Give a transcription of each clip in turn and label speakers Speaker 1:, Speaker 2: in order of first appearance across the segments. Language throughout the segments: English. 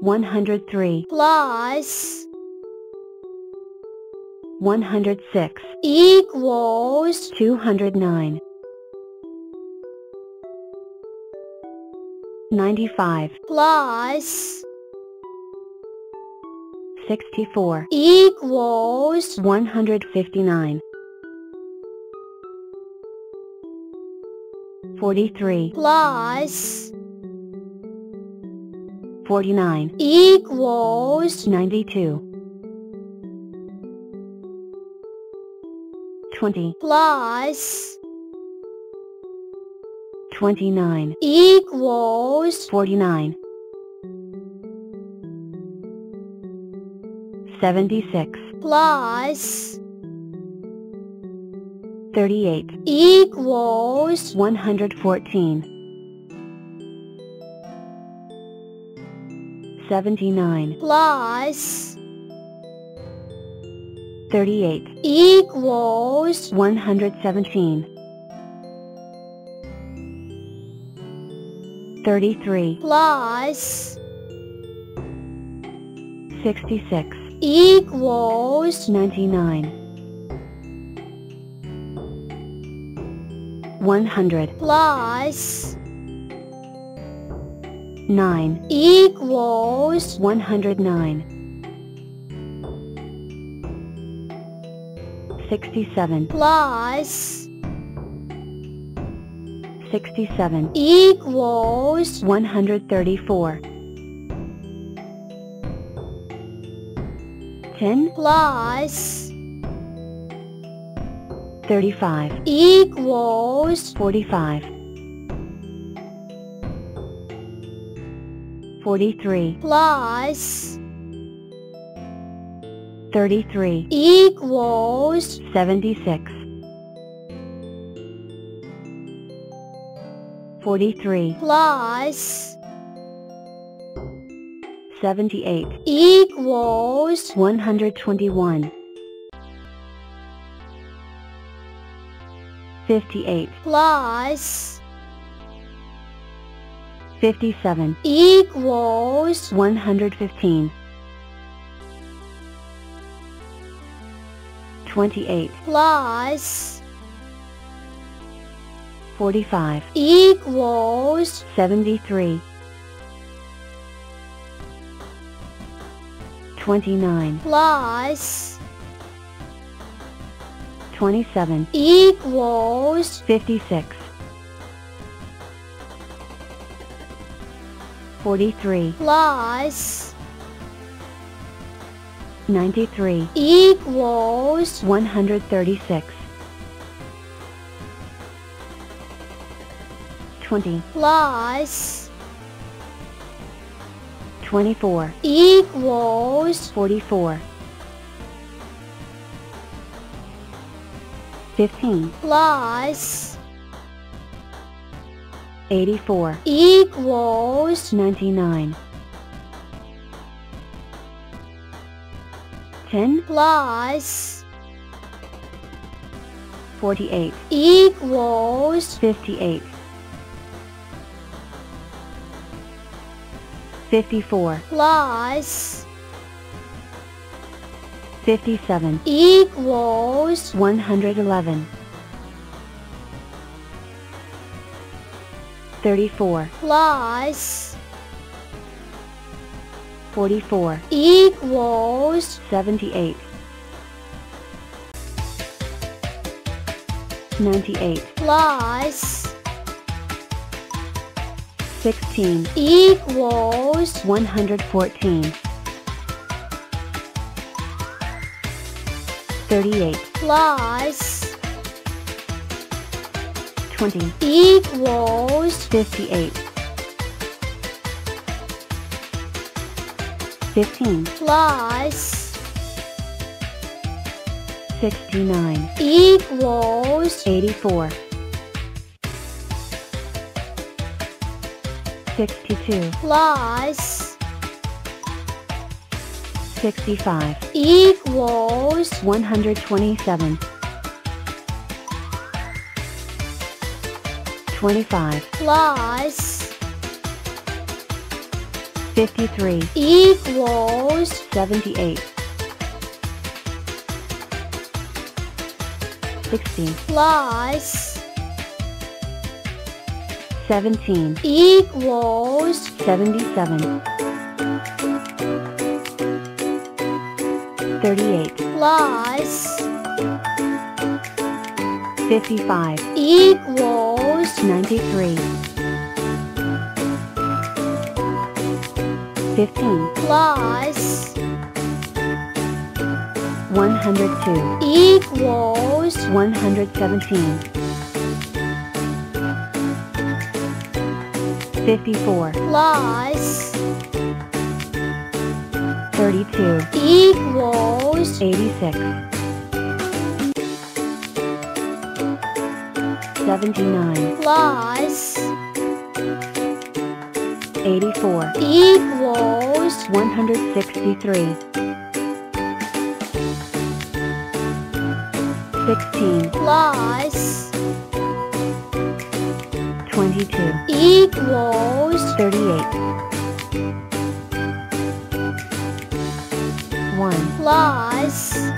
Speaker 1: 103
Speaker 2: plus
Speaker 1: 106
Speaker 2: equals
Speaker 1: 209 95
Speaker 2: plus
Speaker 1: 64
Speaker 2: equals
Speaker 1: 159 43
Speaker 2: plus
Speaker 1: 49
Speaker 2: equals
Speaker 1: 92 20
Speaker 2: plus
Speaker 1: 29
Speaker 2: equals
Speaker 1: 49 76
Speaker 2: plus
Speaker 1: 38
Speaker 2: equals
Speaker 1: 114 79
Speaker 2: plus
Speaker 1: 38
Speaker 2: equals
Speaker 1: 117 33
Speaker 2: plus
Speaker 1: 66
Speaker 2: equals
Speaker 1: 99 100
Speaker 2: plus
Speaker 1: 9
Speaker 2: equals
Speaker 1: 109 67
Speaker 2: plus
Speaker 1: 67
Speaker 2: equals
Speaker 1: 134 10
Speaker 2: plus
Speaker 1: 35
Speaker 2: equals
Speaker 1: 45 43
Speaker 2: plus
Speaker 1: 33
Speaker 2: equals
Speaker 1: 76 43
Speaker 2: plus
Speaker 1: 78
Speaker 2: equals
Speaker 1: 121 58
Speaker 2: plus
Speaker 1: 57
Speaker 2: equals
Speaker 1: 115 28
Speaker 2: plus
Speaker 1: 45
Speaker 2: equals
Speaker 1: 73 29
Speaker 2: plus
Speaker 1: 27
Speaker 2: equals
Speaker 1: 56 43
Speaker 2: plus
Speaker 1: 93
Speaker 2: equals
Speaker 1: 136 20
Speaker 2: plus
Speaker 1: 24
Speaker 2: equals
Speaker 1: 44 15
Speaker 2: plus
Speaker 1: 84
Speaker 2: equals
Speaker 1: 99 10
Speaker 2: plus
Speaker 1: 48
Speaker 2: equals
Speaker 1: 58 54
Speaker 2: plus
Speaker 1: 57
Speaker 2: equals
Speaker 1: 111 34
Speaker 2: plus
Speaker 1: 44
Speaker 2: equals
Speaker 1: 78 98
Speaker 2: plus
Speaker 1: 16
Speaker 2: equals
Speaker 1: 114 38
Speaker 2: plus
Speaker 1: 20
Speaker 2: equals
Speaker 1: 58 15
Speaker 2: plus
Speaker 1: 69
Speaker 2: equals
Speaker 1: 84 62
Speaker 2: plus
Speaker 1: 65
Speaker 2: equals
Speaker 1: 127 25
Speaker 2: plus
Speaker 1: 53,
Speaker 2: equals
Speaker 1: 78. 60,
Speaker 2: plus
Speaker 1: 17,
Speaker 2: equals
Speaker 1: 77. 38,
Speaker 2: plus
Speaker 1: 55,
Speaker 2: equals
Speaker 1: 93. 15,
Speaker 2: plus
Speaker 1: 102,
Speaker 2: equals
Speaker 1: 117. 54,
Speaker 2: plus
Speaker 1: 32,
Speaker 2: equals
Speaker 1: 86. 79,
Speaker 2: plus
Speaker 1: 84,
Speaker 2: equals.
Speaker 1: 163. 16,
Speaker 2: plus
Speaker 1: 22,
Speaker 2: equals.
Speaker 1: 38. 1,
Speaker 2: plus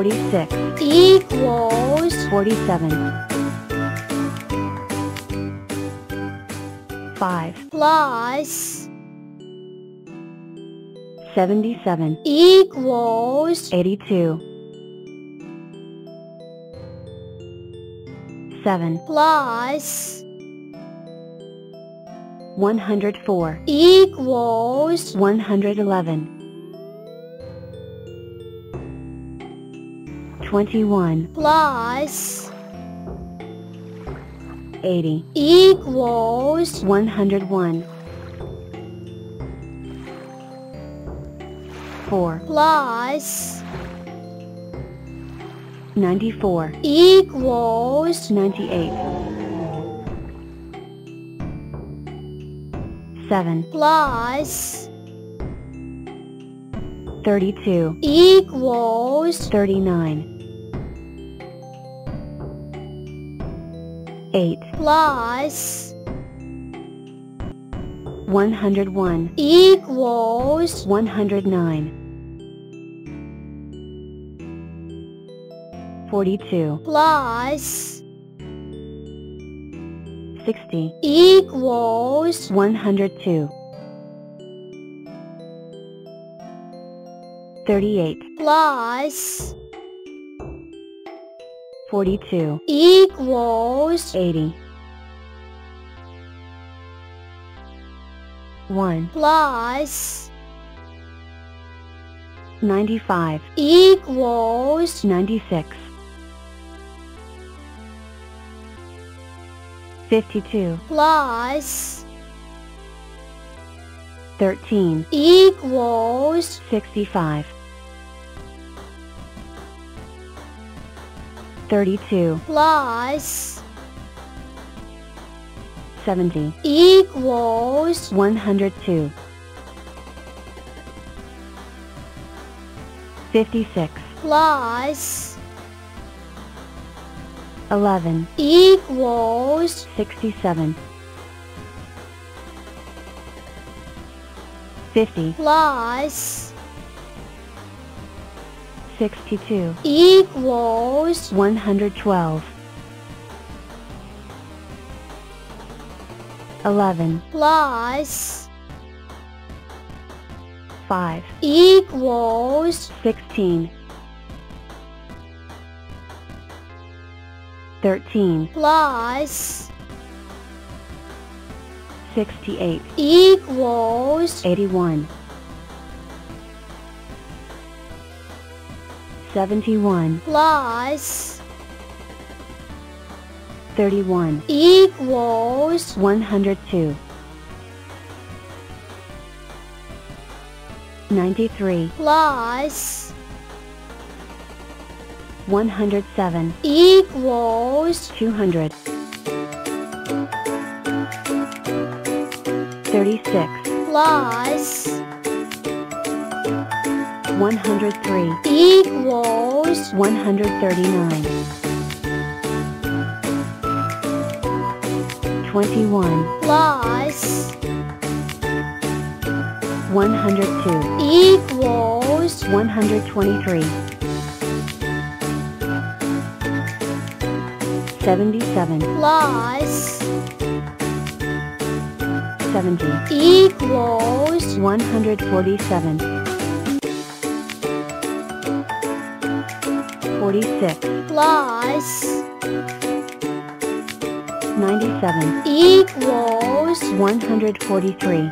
Speaker 1: 46,
Speaker 2: equals
Speaker 1: 47. 5,
Speaker 2: plus
Speaker 1: 77,
Speaker 2: equals
Speaker 1: 82. 7,
Speaker 2: plus
Speaker 1: 104,
Speaker 2: equals
Speaker 1: 111. 21,
Speaker 2: plus
Speaker 1: 80,
Speaker 2: equals
Speaker 1: 101. 4,
Speaker 2: plus
Speaker 1: 94,
Speaker 2: equals
Speaker 1: 98. 7,
Speaker 2: plus
Speaker 1: 32,
Speaker 2: equals
Speaker 1: 39. 8,
Speaker 2: plus
Speaker 1: 101,
Speaker 2: equals
Speaker 1: 109. 42,
Speaker 2: plus
Speaker 1: 60,
Speaker 2: equals
Speaker 1: 102. 38,
Speaker 2: plus
Speaker 1: 42,
Speaker 2: equals
Speaker 1: 80. 1,
Speaker 2: plus
Speaker 1: 95,
Speaker 2: equals
Speaker 1: 96. 52,
Speaker 2: plus
Speaker 1: 13,
Speaker 2: equals
Speaker 1: 65. 32,
Speaker 2: plus
Speaker 1: 70,
Speaker 2: equals
Speaker 1: 102. 56,
Speaker 2: plus
Speaker 1: 11,
Speaker 2: equals
Speaker 1: 67. 50,
Speaker 2: plus
Speaker 1: 62,
Speaker 2: equals
Speaker 1: 112. 11,
Speaker 2: plus
Speaker 1: 5,
Speaker 2: equals
Speaker 1: 16. 13,
Speaker 2: plus
Speaker 1: 68,
Speaker 2: equals
Speaker 1: 81. 71,
Speaker 2: plus
Speaker 1: 31,
Speaker 2: equals
Speaker 1: 102. 93,
Speaker 2: plus
Speaker 1: 107,
Speaker 2: equals
Speaker 1: 200. 36,
Speaker 2: plus
Speaker 1: 103,
Speaker 2: equals
Speaker 1: 139. 21,
Speaker 2: plus
Speaker 1: 102,
Speaker 2: equals
Speaker 1: 123, 77,
Speaker 2: plus
Speaker 1: 70,
Speaker 2: equals
Speaker 1: 147, 46,
Speaker 2: plus
Speaker 1: 97,
Speaker 2: equals
Speaker 1: 143,